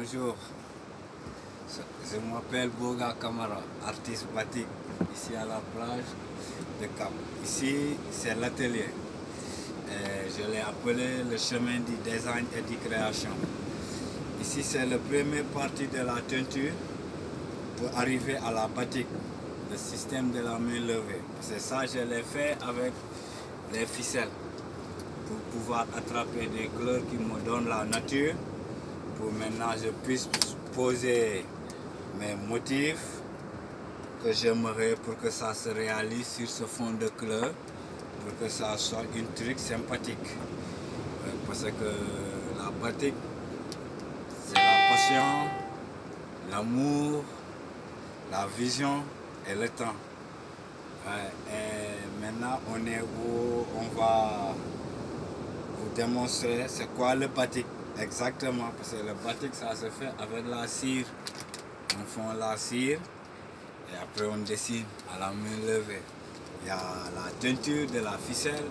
Bonjour, je m'appelle Boga Kamara, artiste batik, ici à la plage de Cap. Ici, c'est l'atelier. Je l'ai appelé le chemin du design et du création. Ici, c'est la première partie de la teinture pour arriver à la batik, le système de la main levée. C'est ça, je l'ai fait avec les ficelles pour pouvoir attraper des couleurs qui me donnent la nature pour maintenant je puisse poser mes motifs que j'aimerais pour que ça se réalise sur ce fond de couleur pour que ça soit une truc sympathique. Parce que la batik c'est la passion l'amour la vision et le temps. Et maintenant on est où on va vous démontrer c'est quoi le batik Exactement, parce que le batik, ça se fait avec la cire. On fait la cire et après on dessine à la main levée. Il y a la teinture de la ficelle,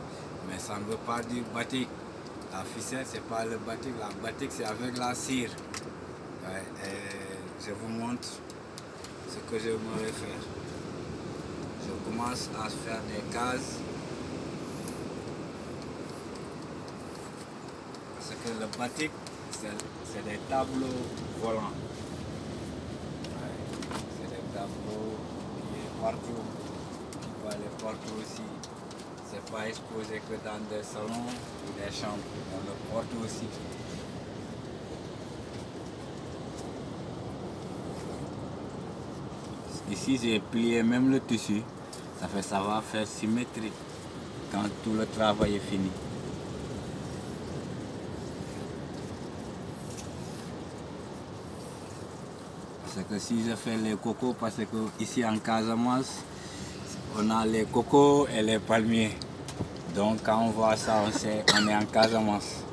mais ça ne veut pas dire batik. La ficelle, c'est pas le batik. La batik, c'est avec la cire. je vous montre ce que je vais faire. Je commence à faire des cases parce que le batik, c'est des tableaux volants. c'est des tableaux qui sont partout, qui peuvent aller partout aussi. C'est pas exposé que dans des salons ou des chambres, on le porte aussi. Ici, j'ai plié même le tissu, ça fait ça va faire symétrique quand tout le travail est fini. Que si je fais les cocos, parce que ici en Casamance, on a les cocos et les palmiers. Donc quand on voit ça, on sait on est en Casamance.